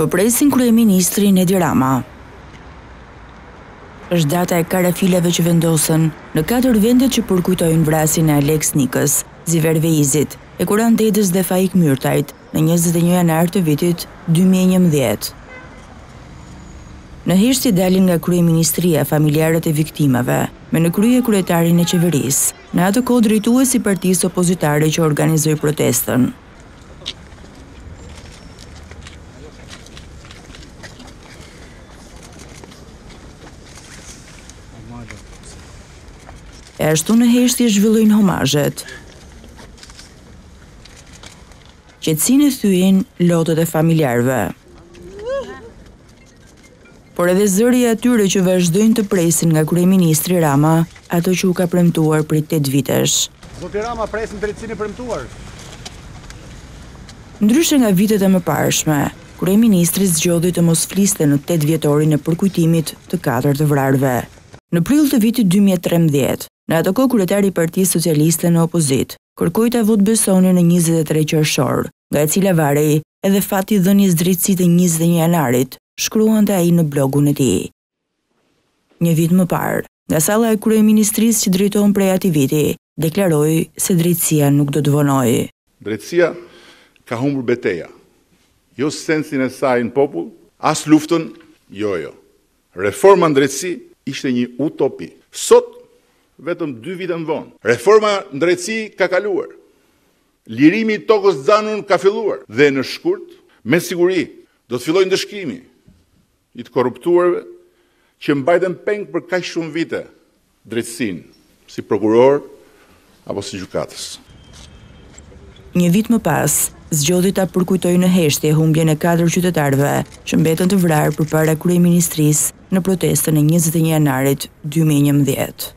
Po presin kryeministrin Edi Rama. Është data e karafilave që vendosen në katër vendet që përkujtojnë vrasjen e Aleks Nikës, Ziver Veizit, Hekuran Dedës dhe Faik Myrtajt në 21 janar të vitit 2011. Në heshtje dalin nga kryeministria familjarët e viktimave, me në krye kryetarin e qeverisë. Në atë kohë drejtues i partisë opozitare që organizoi protestën. E ashtu në heshtje zhvillojnë homazhet. Qetësinë e thyejnë lotët e familjarëve. Por edhe zëri i atyre që vazhdojnë të presin nga kryeministri Rama ato që u ka premtuar prej tetë vitesh. Zoti Rama, presim drejtësinë e premtuar. Ndryshe nga vitet e mëparshme, kryeministri zgjodhi të mos fliste në tetë vjetorin e përkujtimit të katër të vrarëve. Në prill të vitit dy mijë e trembëdhjetë, në atë kohë kryetari i Partisë Socialiste në opozitë, kërkoi ta votëbesonin në njëzet e tre qershor, nga e cila varej edhe fati i dhënies drejtësi të njëzet e një janarit, shkruante ai në blogun e tij. Një vit më parë, nga salla e kryeministrisë që drejton prej atij viti, deklaroi se drejtësia nuk do të vonojë. Drejtësia ka humbur beteja, jo sensin e saj në popull, as luftën, jo, jo. Reforma në drejtësi ishte një utopi. Sot, vetëm dy vite më vonë, reforma në drejtësi ka kaluar. Lirimi i tokës së zanun ka filluar dhe në shkurt, me siguri, do të fillojë ndëshkimi i të korruptuarve që mbajtën peng për kaq shumë vite drejtësinë, si prokuror apo si gjykatës. Një vit më pas, zgjodhi ta përkujtojë në heshtje humbjen e katër qytetarëve që mbetën të vrarë përpara kryeministrisë në protestën e njëzet e një janarit dy mijë e njëmbëdhjetë.